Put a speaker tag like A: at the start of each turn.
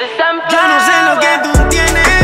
A: Ya no sé lo que
B: tú tienes.